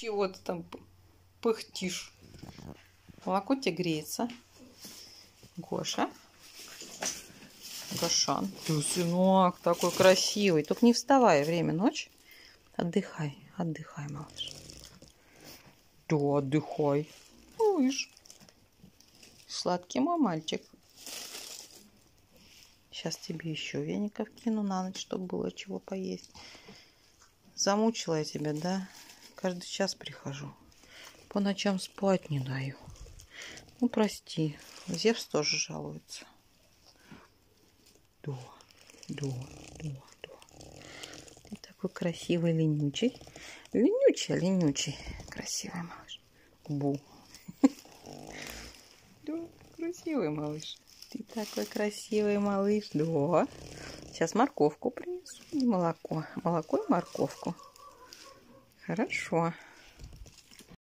Чего ты там пыхтишь? Молоко тебе греется. Гоша. Гошан. Ты, сынок, такой красивый. Только не вставай, время ночь. Отдыхай, отдыхай, малыш. Да, отдыхай. Малыш. Сладкий мой мальчик. Сейчас тебе еще веников кину на ночь, чтобы было чего поесть. Замучила я тебя, да? Каждый час прихожу. По ночам спать не даю. Ну, прости. Зевс тоже жалуется. Да, да, да, да. Ты такой красивый, ленючий. Ленючий, ленючий. Красивый малыш. Бу. Да, красивый малыш. Ты такой красивый малыш. Да. Сейчас морковку принесу и молоко. Молоко и морковку. Хорошо.